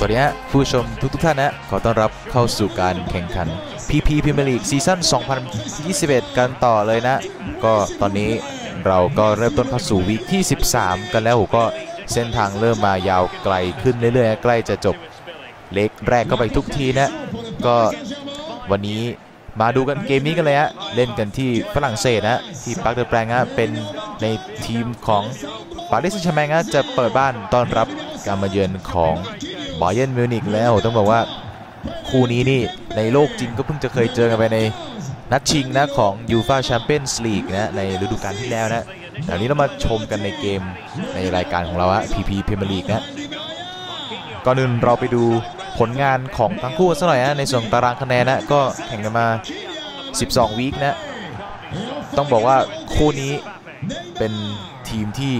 สวัสดีฮะผู้ชมทุกทุกท่านนะขอต้อนรับเข้าสู่การแข่งขัน PP Premier League ซีซั่น 2021 กันต่อเลยนะ ก็ตอนนี้เราก็เริ่มต้นเข้าสู่วีคที่ 13 กันแล้วก็เส้นทางเริ่มมายาวไกลขึ้นเรื่อยๆ ใกล้จะจบเล็กแรกเข้าไปทุกทีนะ ก็วันนี้มาดูกันเกมนี้กันเลยฮะ เล่นกันที่ฝรั่งเศสนะ ที่ปาร์คเดอแปลงนะเป็นในทีมของปารีสแซงต์แชร์แมงนะจะเปิดบ้านต้อนรับการมาเยือนของ บาเยนมิวนิกแล้วต้องบอกว่าคู่นี้นี่ในโลกจริงก็เพิ่งจะเคยเจอกันไปในนัดชิงนะของยูฟาแชมเปี้ยนส์ลีกนะในฤดูกาลที่แล้วนะแต่นี้เรามาชมกันในเกมในรายการของเราอะ PP Premier League นะก่อนอื่นเราไปดูผลงานของทั้งคู่สักหน่อยนะในส่วนตารางคะแนนนะก็แข่งกันมา 12 วีคนะต้องบอกว่าคู่นี้เป็นทีมที่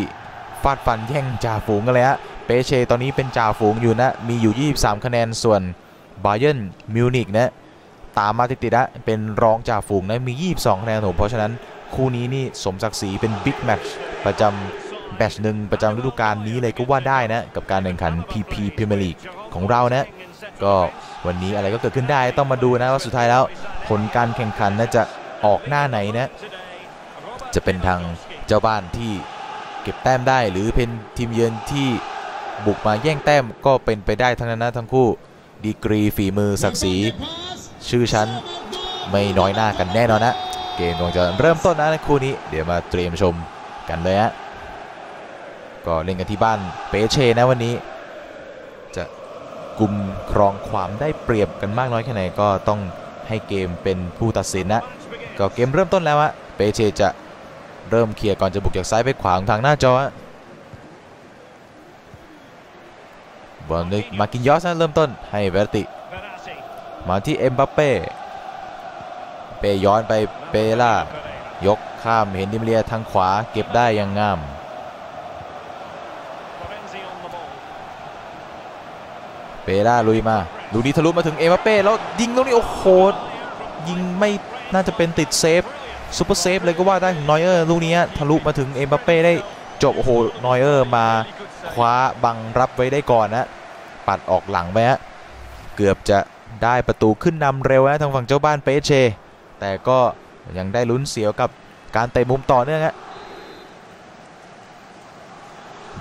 ฟาดฟันแย่งจ่าฝูงกันเลยฮะ เปเชตอนนี้เป็นจ่าฝูงอยู่นะ มีอยู่ 23 คะแนนส่วนบาเย r ร์นมิวนิกนะตามมาติดๆนะเป็นรองจ่าฝูงนะมี 22 คะแนนผมเพราะฉะนั้นคู่นี้นี่สมศักดิ์ศรีเป็นบิ๊กแมตช์ประจำแมตช์หนึ่งประจำฤดูกาลนี้เลยก็ว่าได้นะ กับการแข่งขัน PP Premier League ของเรานะ ก็วันนี้อะไรก็เกิดขึ้นได้ต้องมาดูนะว่าสุดท้ายแล้ว ผลการแข่งขันนะจะออกหน้าไหนนะ จะเป็นทางเจ้าบ้านที่เก็บแต้มได้หรือเป็นทีมเยือนที่ บุกมาแย่งแต้มก็เป็นไปได้ทั้งนั้นนะทั้งคู่ ดีกรีฝีมือศักดิ์ศรีชื่อชั้นไม่น้อยหน้ากันแน่นอนนะ เกมกำลังจะเริ่มต้นนะในคู่นี้ เดี๋ยวมาเตรียมชมกันเลยฮะก็เล่นกันที่บ้านเปเช่นะวันนี้ จะกลุ่มครองความได้เปรียบกันมากน้อยแค่ไหนก็ต้องให้เกมเป็นผู้ตัดสินนะก็เกมเริ่มต้นแล้วอะเปเชจะเริ่มเคลียร์ก่อนจะบุกจากซ้ายไปขวาของทางหน้าจอฮะ บอลนึกมากินยอสนะเริ่มต้นให้เวรติ มาที่เอ็มบัปเป้เปย้อนไปเปล่ายกข้ามเห็นดิมเลียทางขวาเก็บได้อยังงามเปล่าลุยมาลูกนี้ทะลุมาถึงเอ็มบัปเป้แล้วยิงลูกนี้โอ้โหยิงไม่น่าจะเป็นติดเซฟ super save เลยก็ว่าได้ของนอยเออร์ลูกนี้ทะลุมาถึงเอ็มบัปเป้ได้จบโอ้โหนอยเออร์มาคว้าบังรับไว้ได้ก่อนนะ ปัดออกหลังไปฮะเกือบจะได้ประตูขึ้นนำเร็วนะทางฝั่งเจ้าบ้านเปแอสเช แต่ก็ยังได้ลุ้นเสียวกับการเตะมุมต่อเนื่องฮะ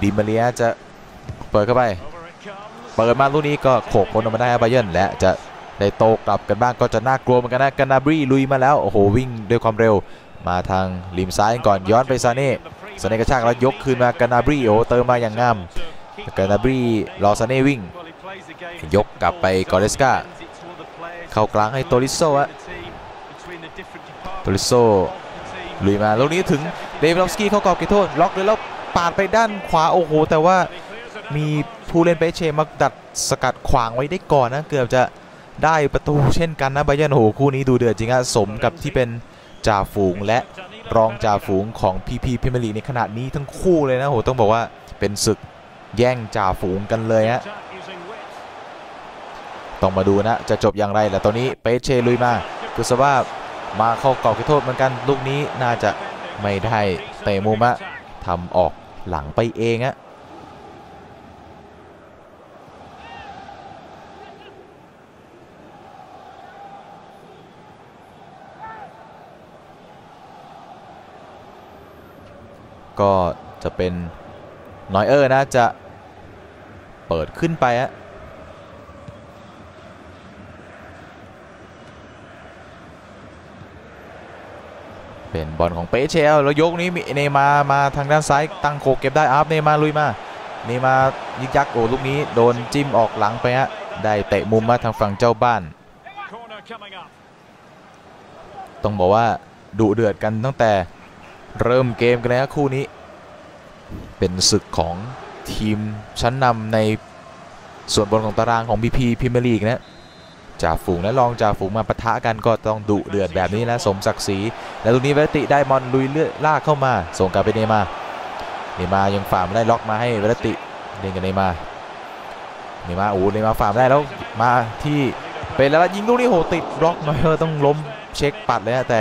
ดิมาเลียจะเปิดเข้าไป เปิดมาลูกนี้ก็โขกพ้นออกมาได้บาเย r ร์นและจะได้โตกลับกันบ้างก็จะน่ากลัวเหมือนกันนะกานาบรีลุยมาแล้วโอ้โหวิ่งด้วยความเร็วมาทางริมซ้ายก่อนย้อนไปซาเน่ซาเน่กระชากแล้วยกคืนมากานาบรีโอเติมมาอย่างงาม กานาบรีรอซาเน่วิ่ง ยกกลับไปกอเรสกาเข้ากลางให้โตริโซอะโตริโซลุยมาลูกนี้ถึงเลวานดอฟสกี้เข้ากรอบเขตโทษล็อกเลยแล้วปาดไปด้านขวาโอ้โห แต่ว่ามีผู้เล่นเปแอสเชมาดักสกัดขวางไว้ได้ก่อนนะ เกือบจะได้ประตูเช่นกันนะบาย r ร์นโอ้โหคู่นี้ดูเดือดจริงอะสมกับที่เป็นจ่าฝูงและรองจ่าฝูงของพีพีพรีเมียร์ลีกในขณะนี้ทั้งคู่เลยนะโหต้องบอกว่าเป็นศึก แย่งจ่าฝูงกันเลยฮะต้องมาดูนะจะจบอย่างไรแต่ตอนนี้เปแอสเชลุยมากุสว่ามาเข้ากรอบขตโทษเหมือนกันลูกนี้น่าจะไม่ได้เตะมุมอะทำออกหลังไปเองอะก็จะเป็น นอยเออร์นะจะเปิดขึ้นไปฮะเป็นบอลของเปเชลแล้วยกนี้มีเนมามาทางด้านซ้ายตั้งโคเก็บได้อาร์ฟเนมาลุยมาเนมายิกยักโอ้ลูกนี้โดนจิ้มออกหลังไปฮะได้เตะมุมมาทางฝั่งเจ้าบ้าน ต้องบอกว่าดุเดือดกันตั้งแต่เริ่มเกมกันแล้วคู่นี้ เป็นศึกของทีมชั้นนำในส่วนบนของตารางของ BP พิมลีกนะจ่าฝูงและรองจ่าฝูงมาปะทะกันก็ต้องดุเดือดแบบนี้นะสมศักดิ์ศรีและตรงนี้เวรติได้มอนลุยเลือลากเข้ามา ส่งกลับไปเนมาเนมายังฝ่าไม่ได้ล็อกมาให้เวรติเล่นกันเนมาเนมาโอ้เนมาฝ่าไม่ได้แล้วมาที่เป็นแล้วยิงลูกนี้โหติดบล็อกนอยเออร์ต้องล้มเช็คปัดเลยนะแต่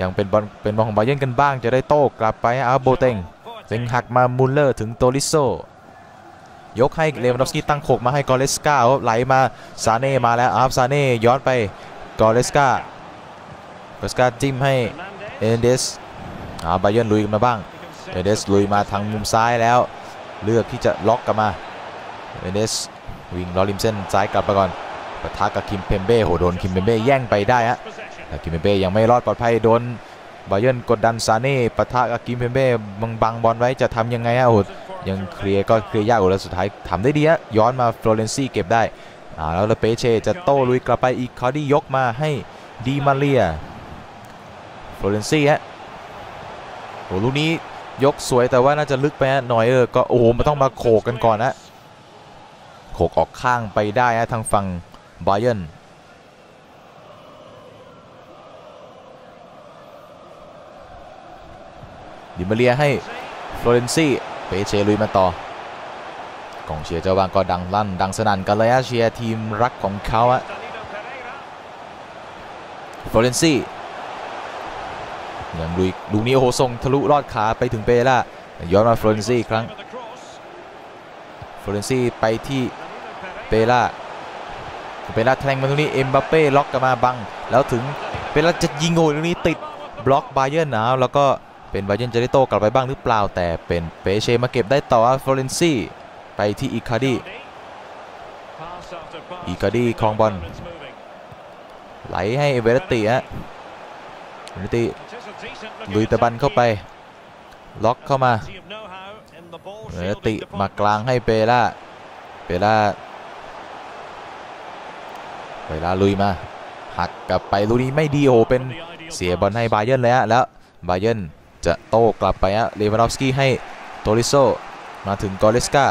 ยังเป็นบอลเป็นบอลของบาเย r ร์นกันบ้างจะได้โต้กลับไปอาโบเต็ง เต็งหักมามุลเลอร์ถึงโตลิโซยกให้เลวานดอฟสกี้ตั้งโขกมาให้กอเลสกาไหลมาซาเน่มาแล้วอาร์ฟซาเน่ย้อนไปกอเลสกากอเลสกาจิ้มให้เอ Hernandez. นเดสอาบาเยนลุยมาบ้างเอเดสลุยมาทางมุมซ้ายแล้ว เลือกที่จะล็อกกลับมาเอเดสวิ่งล้อริมเส้นซ้ายกลับไปก่อนปะทะกับคิมเพมเบ้โหโดนคิมเพมเบ้แย่งไปได้ฮะแต่คิมเพมเบ้ยังไม่รอดปลอดภัยโดน บาเยนกดดันซาเน่ปะทะกับคิมเพมเบ้บังบังบอลไว้จะทำยังไงฮะโอ้โหยังเคลียร์ก็เคลียร์ยากอยู่แล้วสุดท้ายทำได้ดีฮะย้อนมาฟลอเรนซี่เก็บได้อ่าแล้วเปเช่จะโต้ลุยกลับไปอีกคาร์ดี้ยกมาให้ดีมาเรียฟลอเรนซี่ฮะโอ้ลูกนี้ยกสวยแต่ว่าน่าจะลึกไปฮะนอยเออร์ก็โอ้โหมันต้องมาโขกกันก่อนนะโขกออกข้างไปได้ฮะทางฝั่งบาเยน ดิมาเรียให้ฟลอเรนซี่เปเชลุยมาต่อกองเชียร์เจ้าวางก็ดังลั่น ดังสนั่นกันเลยฮะเชียร์ทีมรักของเขาฮะฟลอเรนซี่ยังลุยลูกนี้โอ้โหส่งทะลุลอดขาไปถึงเปล่าย้อนมาฟลอเรนซี่อีกครั้งฟลอเรนซี่ไปที่เปล่าเปล่าแทงมาตรงนี้เอ็มบัปเป้ล็อกกลับมาบัง แล้วถึงเปล่าจะยิงโอ้ยตรงนี้ติดบล็อกบาเยร์นนะแล้วก็ เป็นบาเยิร์นจะได้โต้กลับไปบ้างหรือเปล่าแต่เป็นเปเชมาเก็บได้ต่อฟลอเรนซี่ไปที่อิคาดี Pass after pass. Icardi ครองบอลไหลให้เวรติฮะเวรติลุยตะบันเข้าไป ล็อกเข้ามาเวรติมากลางให้เปล่าเปล่าเวลาลุยมา หักกลับไปลูกนี้ไม่ดีโอ้โหเป็นเสียบอลให้บาเยร์นเลยฮะแล้วบาเยร์น จะโต้กลับไปฮะเลวานดอฟสกี้ให้โตริโซมาถึงกอเลสกา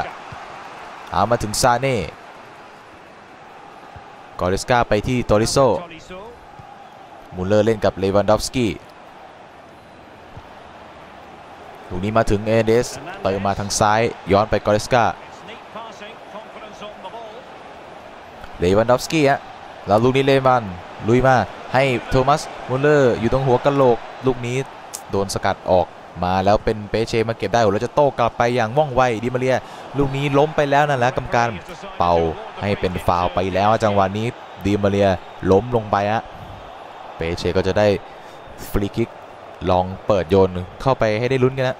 เอามาถึงซาเน่กอเลสกาไปที่โตริโซมูลเลอร์เล่นกับเลวานดอฟสกี้ลูกนี้มาถึงเอเดสเติมมาทางซ้ายย้อนไปกอเลสกาเลวานดอฟสกี้ฮะแล้วลูกนี้เลวันลุยมาให้โทมัสมูลเลอร์อยู่ตรงหัวกะโหลกลูกนี้ โดนสกัดออกมาแล้วเป็นเปเชมาเก็บได้แล้วจะโต้กลับไปอย่างว่องไวดิมาเรียลูกนี้ล้มไปแล้วนั่นแหละกรรมการเป่าให้เป็นฟาวล์ไปแล้วจังหวะนี้ดิมาเรียล้มลงไปฮะเปเชก็จะได้ฟรีคิกลองเปิดโยนเข้าไปให้ได้ลุ้นกันนะ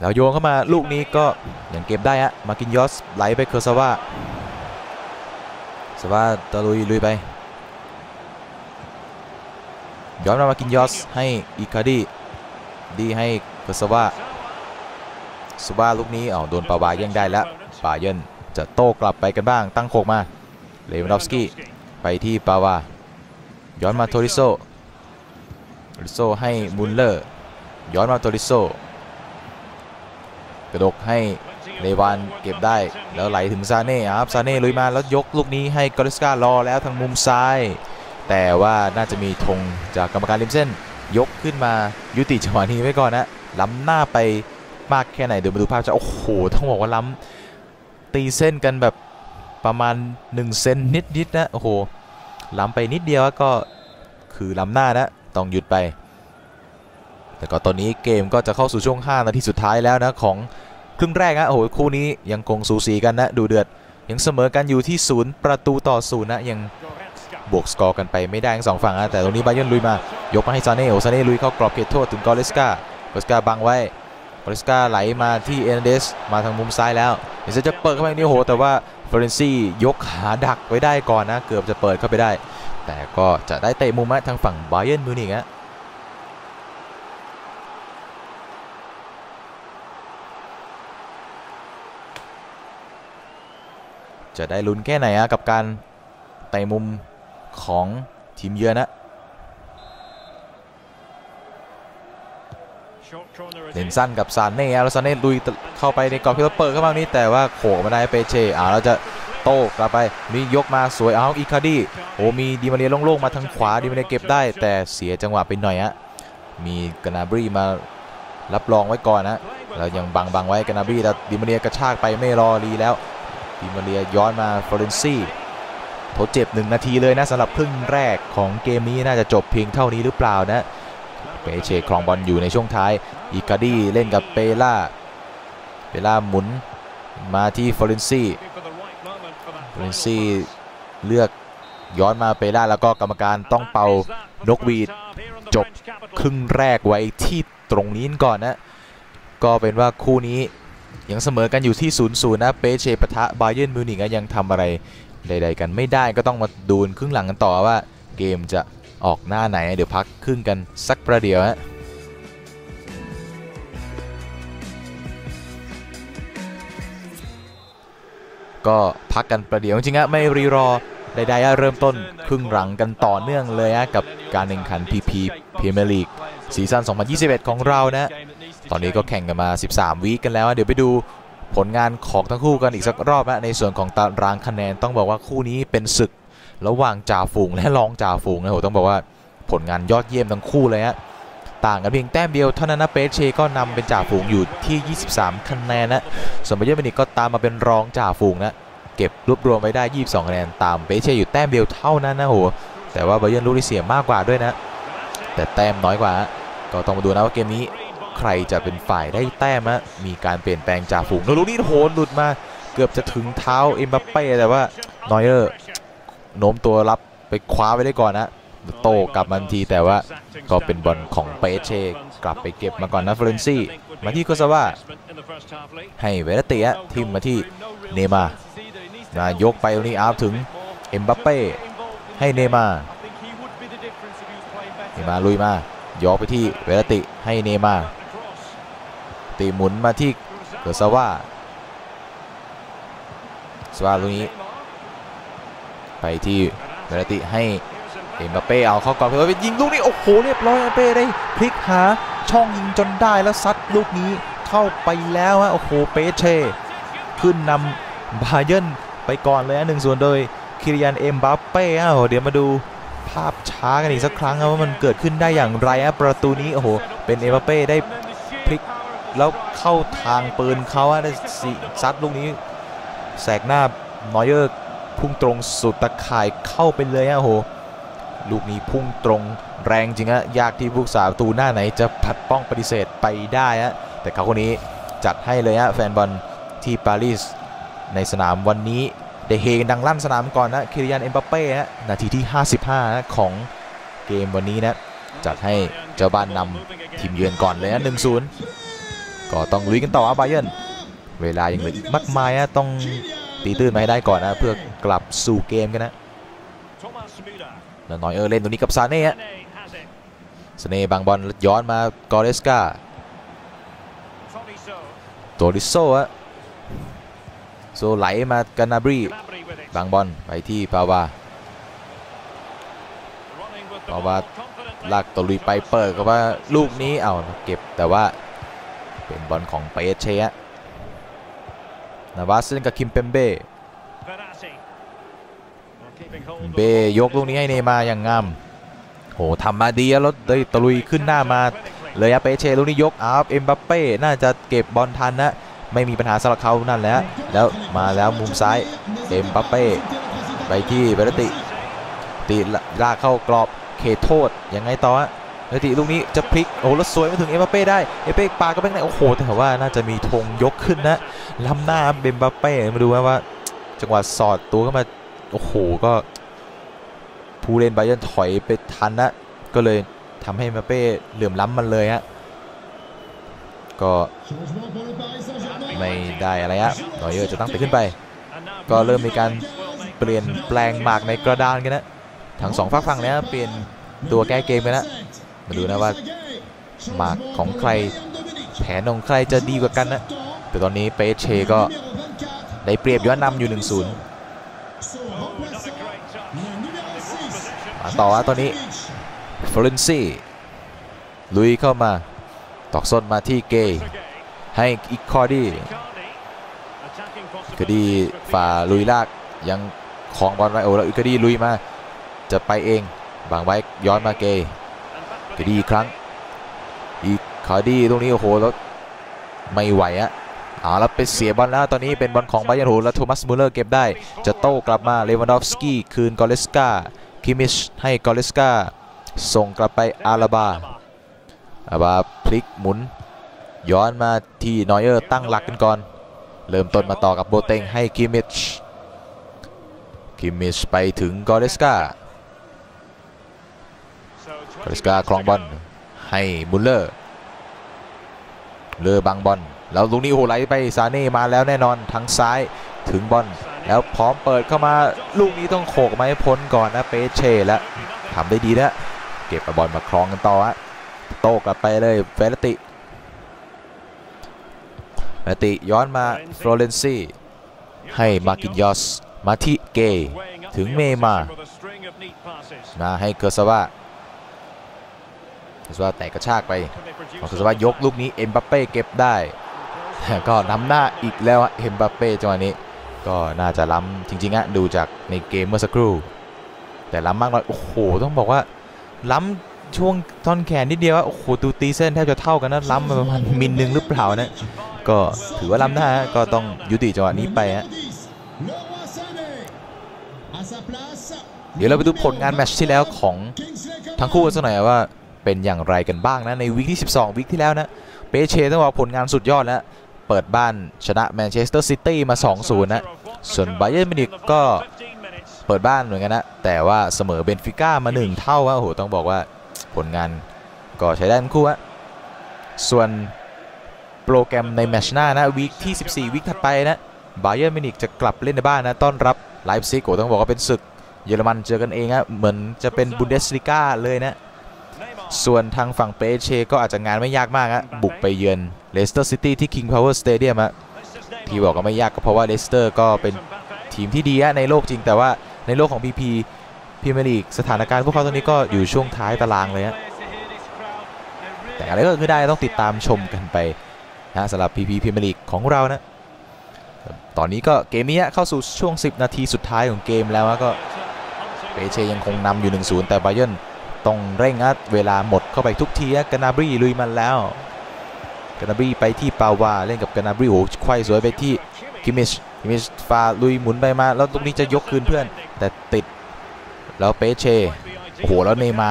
แล้วโยนเข้ามาลูกนี้ก็ยังเก็บได้ฮะมากินยอสไหลไปเคอร์ซาวาสวาตะลุยลุยไปย้อนมามากินยอสให้อิคาดีดีให้เคอร์ซาวาสวาลูกนี้เอาโดนปาวาแย่งได้แล้วบาเยนจะโต้กลับไปกันบ้างตั้งโขกมาเลวานดอฟสกี้ไปที่ปาวาย้อนมาโทริโซโทริโซให้มุลเลอร์ย้อนมาโทริโซ กระดกให้เลวานเก็บได้แล้วไหลถึงซาเน่ครับซาเน่ลุยมาแล้วยกลูกนี้ให้กอเลสการอแล้วทางมุมซ้าย แต่ว่าน่าจะมีธงจากกรรมการริมเส้น ยกขึ้นมายุติจังหวะนี้ไว้ก่อนนะล้ำหน้าไปมากแค่ไหนเดี๋ยวมาดูภาพจะโอ้โหต้องบอกว่าล้ำตีเส้นกันแบบประมาณ1เซนนิดๆนะโอ้โหล้ำไปนิดเดียวก็คือล้ำหน้านะต้องหยุดไป แต่ก็ตอนนี้เกมก็จะเข้าสู่ช่วง 5 นาทีสุดท้ายแล้วนะของครึ่งแรกฮะโอ้โหคู่นี้ยังคงสูสีกันนะดูเดือดยังเสมอกันอยู่ที่ศูนย์ประตูต่อศูนย์นะยังบวกสกอร์กันไปไม่ได้ทั้งสองฝั่งนะแต่ตรงนี้บาเยร์นลุยมายกมาให้ซาเน่โอซาเน่ลุยเข้ากรอบเขตโทษถึงกอเลสกากอเลสกาบังไว้กอเลสกาไหลมาที่เอเนเดสมาทางมุมซ้ายแล้วเดี๋ยวจะเปิดเข้าไปนี่โอ้โหแต่ว่าฟลอเรนซี่ยกขาดักไว้ได้ก่อนนะเกือบจะเปิดเข้าไปได้ แต่ก็จะได้เตะมุมนะทางฝั่งบาเยร์นมิวนิกฮะ จะได้ลุ้นแค่ไหนอะกับการเตะมุมของทีมเยือนนะเล่นสั้นกับซานเน่แล้วซานเน่ลุยเข้าไปในกรอบที่เราเปิดเข้ามานี้แต่ว่าโขกมาได้เปเช่อ่าเราจะโต้กลับไปมียกมาสวยเอาอีคาดี้โอ้มีดีมาเรียโล่งๆมาทางขวาดีมาเรียเก็บได้ แต่เสียจังหวะไปหน่อยฮะมีกานาบรีมารับรองไว้ก่อนนะแล้วยังบังบังไว้กานาบรีแต่ดิมาเรียกระชากไปไม่รอรีแล้ว ดิมาเรียย้อนมาฟลอเรนซี่ทดเจ็บ 1 นาทีเลยนะสำหรับครึ่งแรกของเกมนี้น่าจะจบเพียงเท่านี้หรือเปล่านะเปเชครองบอลอยู่ในช่วงท้ายอีกาดี้เล่นกับเปล่าเปล่าหมุนมาที่ฟลอเรนซี่ For the right moment for that ฟลอเรนซี่เลือกย้อนมาเปล่าแล้วก็กรรมการต้องเป่านกหวีดจบครึ่งแรกไว้ที่ตรงนี้ก่อนนะก็เป็นว่าคู่นี้ ยังเสมอกันอยู่ที่ศูนย์นะเปเชปะทะบาเยิร์นมิวนิกยังทำอะไรใดๆกันไม่ได้ก็ต้องมาดูครึ่งหลังกันต่อว่าเกมจะออกหน้าไหนเดี๋ยวพักครึ่งกันสักประเดี๋ยวฮะก็พักกันประเดี๋ยวจริงๆอะไม่รีรอใดๆเริ่มต้นครึ่งหลังกันต่อเนื่องเลยฮะกับการแข่งขัน PP Premier League ซีซั่น 2021 ของเรานะ ตอนนี้ก็แข่งกันมา 13 วีคกันแล้ว เดี๋ยวไปดูผลงานของทั้งคู่กันอีกสักรอบนะในส่วนของตารางคะแนนต้องบอกว่าคู่นี้เป็นศึก ระหว่างจ่าฝูงและรองจ่าฝูงนะโหต้องบอกว่าผลงานยอดเยี่ยมทั้งคู่เลยฮะต่างกันเพียงแต้มเดียวเท่านั้นนะเปเชก็นำเป็นจ่าฝูงอยู่ที่ 23 คะแนนนะส่วนบาเยิร์นมิวนิกก็ตามมาเป็นรองจ่าฝูงนะเก็บรวบรวมไว้ได้ 22 คะแนนตามเปเชอยู่แต้มเดียวเท่านั้นนะโหแต่ว่าบาเยิร์นลูกที่เสียมากกว่าด้วยนะ แต่แต้มน้อยกว่าฮะก็ต้องมาดูนะว่าเกมนี้ ใครจะเป็นฝ่ายได้แต้มฮะมีการเปลี่ยนแปลงจากฝูงโนลูนี่โหนหลุดมาเกือบจะถึงเท้าเอ็มบัปเป้แต่ว่านอยเออร์โน้มตัวรับไปคว้าไว้ได้ก่อนนะโต้กลับมันทีแต่ว่าก็เป็นบอลของเปเชกลับไปเก็บมาก่อนนะฟลอเรนซี่มาที่เกอร์ซาวาให้เวอร์รัตติจิ้มมาที่เนย์มาร์มายกไปตรงนี้อาร์ฟถึงเอ็มบัปเป้ให้เนย์มาร์เนย์มาร์ลุยมายกไปที่เวอร์รัตติให้เนย์มาร์ ตีหมุนมาที่เกอร์ซาวาสวาลูกนี้ ไปที่เวอร์รัตติให้เอ็มบัปเป้เอาเข้ากรอบเพื่อไปยิงลูกนี้ โอ้โห เรียบร้อยเอ็มบัปเป้ได้พลิกหาช่องยิงจนได้แล้วซัดลูกนี้เข้าไปแล้วฮะโอ้โหเปเช่ขึ้นนำบาเยิร์นไปก่อนเลยนะหนึ่งส่วนโดยคิลิยันเอ็มบัปเป้ฮะโอ้โหเดี๋ยวมาดูภาพช้ากันอีกสักครั้งครับว่ามันเกิดขึ้นได้อย่างไรฮะประตูนี้โอ้โหเป็นเอ็มบัปเป้ได้ แล้วเข้าทางปืนเขาอะได้สิซัดลูกนี้ แสกหน้านอยเออร์พุ่งตรงซุกตาข่ายเข้าไปเลยฮะโอ้โห ลูกนี้พุ่งตรงแรงจริงฮะยากที่ผู้รักษาประตูหน้าไหนจะปัดป้องปฏิเสธไปได้ฮะแต่เขาคนนี้จัดให้เลยฮะแฟนบอลที่ปารีสในสนามวันนี้ได้เฮกันดังลั่นสนามก่อนนะคิลิยันเอ็มบัปเป้ฮะนาทีที่ 55นะของเกมวันนี้นะจัดให้เจ้าบ้านนำทีมเยือนก่อนเลยนะ1-0 ก็ต้องลุยกันต่ออาบาเยนเวลายังเหลืออีกมากมายนะต้องตีตื้นมาให้ได้ก่อนนะเพื่อกลับสู่เกมกันนะแล้วนอยเออร์เล่นตรงนี้กับซาเน่ฮะซาเน่บางบอลย้อนมากอเรสกาโตริโซฮะโซไหลมากันนาบรีบางบอลไปที่ปาวาปาวาลากตวลุยไปเปิดก็ว่าลูกนี้เอาเก็บแต่ว่า เป็นบอลของเปเชะนาวาสเล่นกับคิมเปมเบ้เบยกลูกนี้ให้เนมาอย่างงามโหทำมาดีแล้วได้ตะลุยขึ้นหน้ามา เลยอะเปเชลูกนี้ยกอาฟเอ็มบัปเป้น่าจะเก็บบอลทันนะ ไม่มีปัญหาสำหรับเขานั่นแหละแล้วมาแล้วมุมซ้ายเอ็มบัปเป้ไปที่เบรติตีลากเข้ากรอบเขตโทษยังไงต่อฮะ เนติลูกนี้จะพลิกโอ้แล้วสวยมาถึงเอ็มบัปเป้ได้เอ็มบัปเป้ปาก็เป็นไหนโอ้โหแต่ว่าน่าจะมีธงยกขึ้นนะล้ำหน้าเบมบัปเป้มาดูว่า จังหวะสอดตัวเข้ามาโอ้โหก็ผู้เล่นไบเยนถอยไปทันนะก็เลยทำให้เอ็มบัปเป้เหลื่อมล้ำมันเลยฮะก็ไม่ได้อะไรฮะนอยเยอร์จะตั้งแต่ขึ้นไป ก็เริ่มมีการเปลี่ยนแปลงหมากในกระดานกันนะทั้งสองฝั่งฝั่งเนี้ยเปลี่ยนตัวแก้เกมไปนะ มาดูนะว่าหมากของใครแผนของใครจะดีกว่ากันนะ แต่ตอนนี้เปเชก็ได้เปรียบย้อนนำอยู่ 1-0 มาต่อฮะตอนนี้ฟลอเรนซี่ลุยเข้ามาตอกส้นมาที่เกย์ให้อีคอร์ดี้คดีฝ่าลุยลากยังคลองบอลไว้โอ้แล้วอีกคดีลุยมาจะไปเองบางไว้ย้อนมาเกย์ คดีอีกครั้ง อีกคอร์ดี้ตรงนี้โอ้โหแล้วไม่ไหวอะเอาแล้วไปเสียบอลแล้วตอนนี้เป็นบอลของบาเยร์นโหแล้วโทมัสมูเลอร์เก็บได้ จะโต้กลับมาเลวานดอฟสกี้คืนกอเร็ตซ์กาคิมมิชให้กอเร็ตซ์กาส่งกลับไปอาลาบาอาลาบาพลิกหมุน ย้อนมาที่นอยเออร์ตั้งหลักกันก่อน เริ่มต้นมาต่อกับโบเต็งให้คิมมิชคิมมิชไปถึงกอเร็ตซ์กา กอเร็ตซ์กาครองบอลให้มุลเลอร์เลอร์บังบอลแล้วลูกนี้โอ้โหไหลไปซาเน่มาแล้วแน่นอนทางซ้ายถึงบอลแล้วพร้อมเปิดเข้ามาลูกนี้ต้องโขกให้พ้นก่อนนะเปเช่แล้วทำได้ดีนะเก็บบอลมาครองกันต่อฮะโต้กลับไปเลยเวอร์รัตติเวอร์รัตติย้อนมาฟลอเรนซีให้มาร์กินญอสมาที่เกถึงเนย์มาร์มาให้เกอร์ซาวา เกอร์ซาวาแตกกระชากไปเกอร์ซาวายกลูกนี้เอ็มบัปเป้เก็บได้ ก็นำหน้าอีกแล้วอะเอ็มบัปเป้จังหวะนี้ ก็น่าจะล้ำจริงๆอะดูจากในเกมเมื่อสักครู่ แต่ล้ำมากน้อยโอ้โหต้องบอกว่าล้ำช่วงท่อนแขนนิดเดียวอะโอ้โหดูตีเส้นแทบจะเท่ากันนะล้ำมาประมาณมิลหนึ่งหรือเปล่านะก็ถือว่าล้ำหน้าฮะก็ต้องยุติจังหวะนี้ไปฮะเดี๋ยวเราไปดูผลงานแมตช์ที่แล้วของทั้งคู่กันสักหน่อยว่า เป็นอย่างไรกันบ้างนะใน week ที่ 12 week ที่แล้วนะเปเช่ต้องบอกผลงานสุดยอดแล้วเปิดบ้านชนะแมนเชสเตอร์ซิตี้มา 2-0 นะ ส่วนไบเย r ร์มินิกก็เปิดบ้านเหมือนกันนะ แต่ว่าเสมอเบนฟิก้ามา 1 เท่าว่าโอ้โหต้องบอกว่าผลงานก็ใช้ได้ทั้งคู่อะส่วนโปรแกรมในแมตช์หน้านะ week ที่ 14 week ถัดไปนะไบเย r ร์มินิกจะกลับเล่นในบ้านนะ ต้อนรับไลป์ซิกโอ้ต้องบอกว่าเป็นศึกเยอรมันเจอกันเองอะเหมือนจะเป็นบุนเดสลีกาเลยนะ ส่วนทางฝั่งเปเชก็อาจจะงานไม่ยากมากอะบุกไปเยือนเลสเตอร์ซิตี้ที่ King Power Stadium อะที่บอกว่าไม่ยากก็เพราะว่าเลสเตอร์ก็เป็นทีมที่ดีอะในโลกจริง แต่ว่าในโลกของ PP พรีเมียร์ลีกสถานการณ์พวกเขาตอนนี้ก็อยู่ช่วงท้ายตารางเลยฮะแต่อะไรก็เกิดขึ้นได้ต้องติดตามชมกันไปนะสำหรับ PP พรีเมียร์ลีกของเรานะตอนนี้ก็เกมนี้เข้าสู่ช่วง 10 นาทีสุดท้ายของเกมแล้วก็เปเชยังคงนำอยู่ 1-0 แต่บาเยร์น ต้องเร่งอัดเวลาหมดเข้าไปทุกทีกานาบรีลุยมันแล้วกานาบรีไปที่ปาวาเล่นกับกานาบรีโอ้ควายสวยไปที่กิมิชกิมิชฟาลุยหมุนไปมา แล้วตรงนี้จะยกคืนเพื่อน แต่ติดแล้วเปเชโอ้โหแล้วเนมา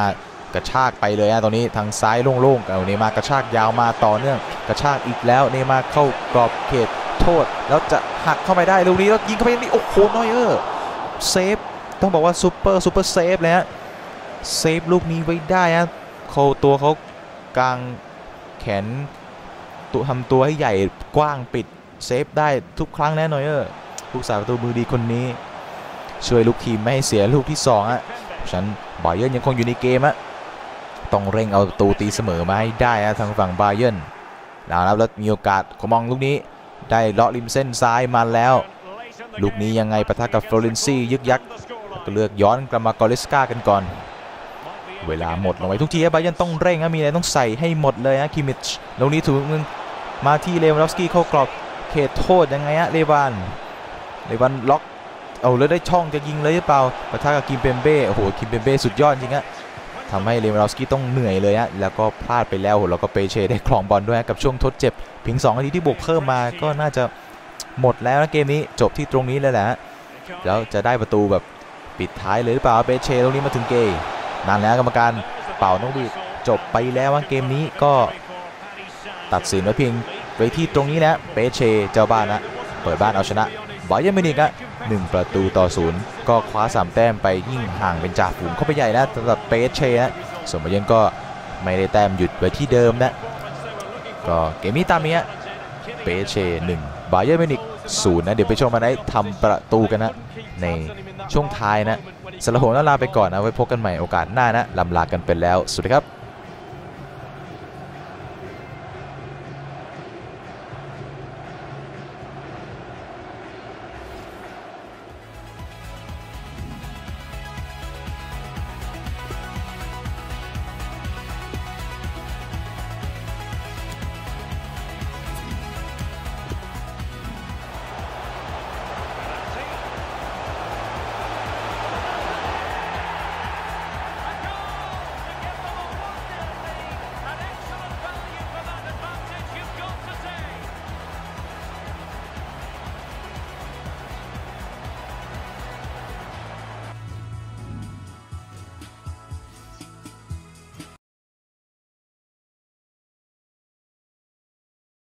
กระชากไปเลยนะตรงนี้ทางซ้ายโล่งๆเอาเนย์มาร์กระชากยาวมาต่อเนื่องกระชากอีกแล้วเนย์มาร์เข้ากรอบเขตโทษ แล้วจะหักเข้าไปได้ลูกนี้แล้วยิงเข้าไปนี่โอ้โหนอยเออร์เซฟต้องบอกว่า super super save เลยฮะ เซฟลูกนี้ไว้ได้ฮะเขาตัวเขากลางแขนตัวทำตัวให้ใหญ่กว้างปิดเซฟได้ทุกครั้งแน่นอนเออผู้รักษาประตูมือดีคนนี้ ช่วยลูกทีมไม่ให้เสียลูกที่2อะฉะนั้นบาเยิร์นยังคงอยู่ในเกมอะต้องเร่งเอาประตูตีเสมอมาให้ได้ฮะทางฝั่งบาเยิร์นแล้วแล้วมีโอกาสขมองลูกนี้ได้เลาะริมเส้นซ้ายมาแล้ว ลูกนี้ยังไงปะทะกับฟลอเรนซี่ยึกยักก็เลือกย้อนกลับมาโกเร็ตซ์กากันก่อน เวลาหมดลงไปทุกทีบาเยิร์นต้องเร่งนะมีอะไรต้องใส่ให้หมดเลยนะคิมิชตรงนี้ถูกมึงมาที่เลวานดอฟสกี้เข้ากรอบเขตโทษยังไงฮะเลวานเลวานล็อกเอาแล้วได้ช่องจะยิงเลยหรือเปล่าปะทะกับคิมเปมเบ้โอ้โหคิมเปมเบ้สุดยอดจริงฮะทำให้เลวานดอฟสกี้ต้องเหนื่อยเลยฮะแล้วก็พลาดไปแล้วโหแล้วก็เปแอสเชได้ครองบอลด้วยกับช่วงทดเจ็บเพียง2นาทีที่บวกเพิ่มมาก็น่าจะหมดแล้วนะเกมนี้จบที่ตรงนี้เลยแหละแล้วจะได้ประตูแบบปิดท้ายเลยหรือเปล่าเปแอสเชตรงนี้มาถึงเกย์ นานแล้วกรรมการเป่านกหวีดจบไปแล้วว่าเกมนี้ก็ตัดสินไว้เพียงไว้ที่ตรงนี้นะเปแอสเชเจ้าบ้านนะเปิดบ้านเอาชนะบาเยิร์นมิวนิกอะหนึ่งประตูต่อศูนย์ก็คว้า3แต้มไปยิ่งห่างเป็นจ่าฝูงเข้าไปใหญ่นะสำหรับเปแอสเชนะส่วนบาเยิร์นก็ไม่ได้แต้มหยุดไว้ที่เดิมนะก็เกมนี้ตามนี้เปแอสเชหนึ่งบาเยิร์นมิวนิกศูนย์นะเดี๋ยวไปชมมาได้ทำประตูกันนะในช่วงท้ายนะ สำหรับผมตัวลาไปก่อนนะไว้พบกันใหม่โอกาสหน้านะล่ำลากันไปแล้วสวัสดีครับ